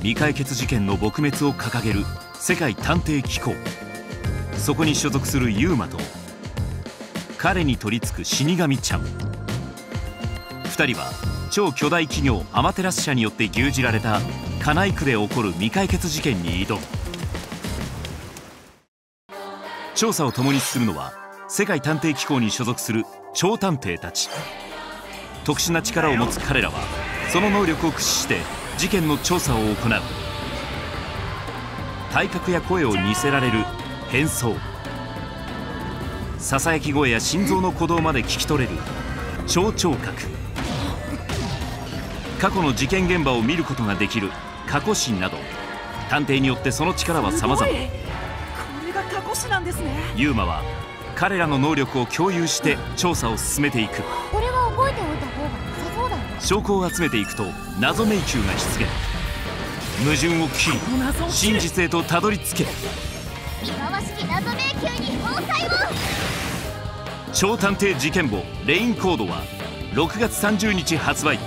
未解決事件の撲滅を掲げる世界探偵機構。そこに所属するユーマと彼に取り付く死神ちゃん。2人は超巨大企業アマテラス社によって牛耳られた金井区で起こる未解決事件に挑む。調査を共にするのは世界探偵機構に所属する超探偵たち。特殊な力を持つ彼らはその能力を駆使して事件の調査を行う。体格や声を似せられる変装。ささやき声や心臓の鼓動まで聞き取れる超聴覚。過去の事件現場を見ることができる過去心など探偵によってその力は様々。これが過去史なんですね。ユーマは彼らの能力を共有して調査を進めていく。これは証拠を集めていくと謎迷宮が出現。矛盾を切り真実へとたどり着け。忌まわしき謎迷宮に崩壊を超探偵事件簿レインコードは6月30日発売